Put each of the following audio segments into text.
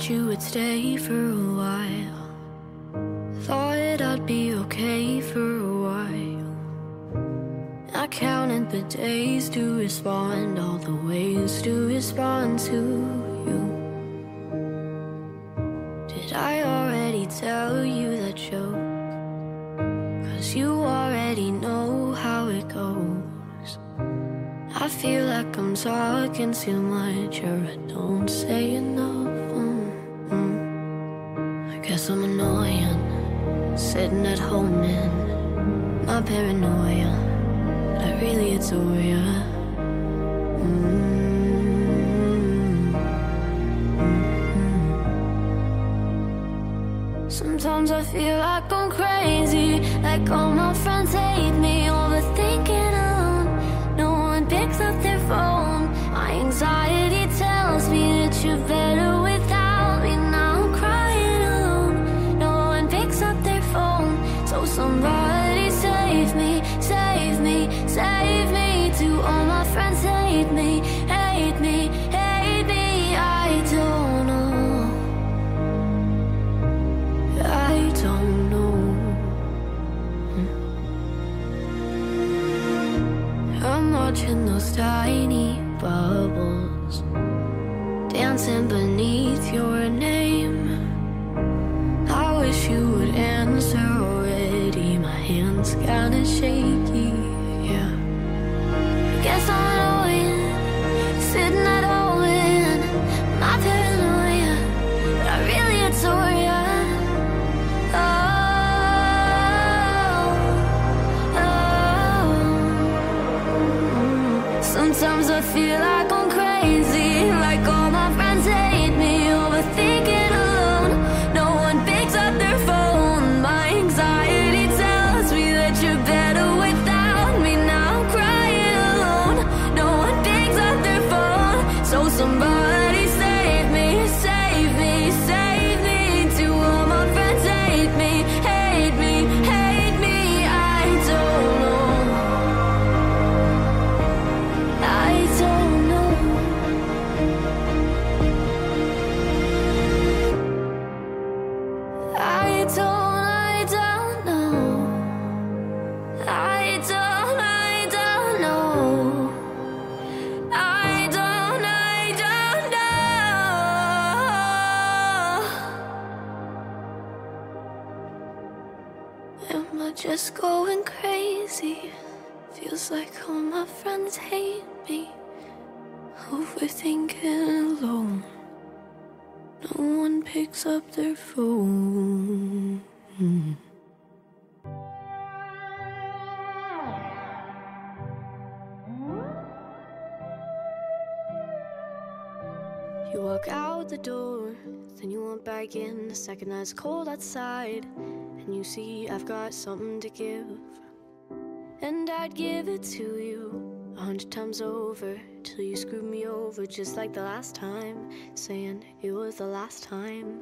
that you would stay for a while. Thought I'd be okay for a while. I counted the days to respond, all the ways to respond to you. Did I already tell you that joke? Cause you already know how it goes. I feel like I'm talking too much, or I don't say enough. Guess I'm annoying, sitting at home in my paranoia, but I really adore ya. Mm-mm. Sometimes I feel like I'm crazy, like all my friends Do all my friends hate me, hate me, hate me? I don't know. I don't know. Hmm. I'm watching those tiny bubbles dancing beneath feel like just going crazy? Feels like all my friends hate me. Overthinking alone. No one picks up their phone. The door, then you walk back in the second that it's cold outside. And you see I've got something to give. And I'd give it to you a hundred times over till you screwed me over just like the last time, saying it was the last time.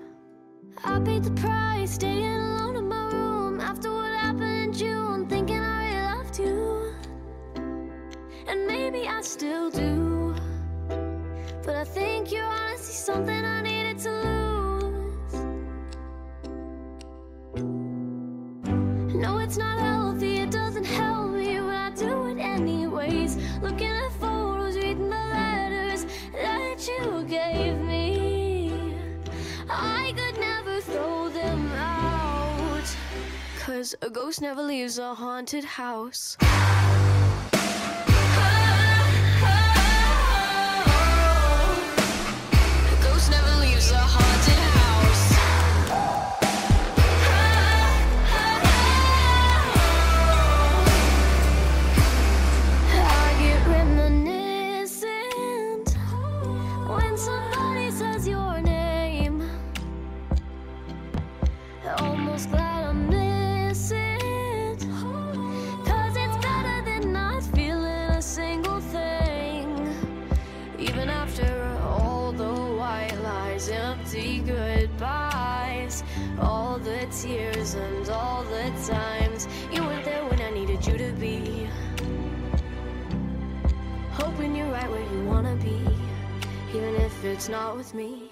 I paid the price, staying alone in my room after what happened in June, thinking I really loved you. And maybe I still do. But I think you're honestly something I needed to lose. No, it's not healthy, it doesn't help me, but I do it anyways. Looking at photos, reading the letters that you gave me. I could never throw them out. Cause a ghost never leaves a haunted house. Somebody says your name. Almost glad I miss it. Cause it's better than not feeling a single thing. Even after all the white lies, empty goodbyes, all the tears and all the times you if it's not with me.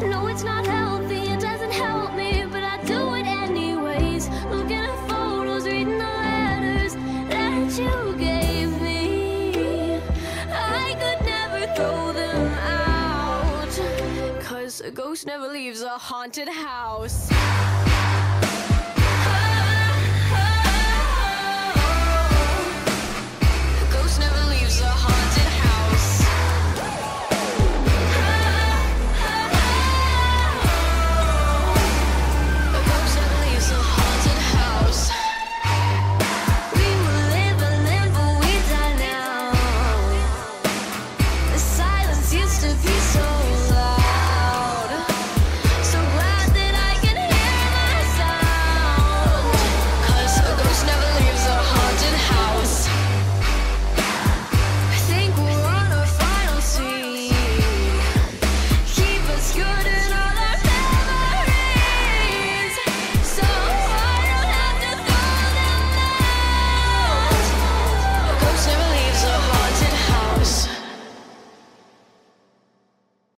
No, it's not healthy, it doesn't help me, but I do it anyways. Looking at photos, reading the letters that you gave me. I could never throw them out, cause a ghost never leaves a haunted house.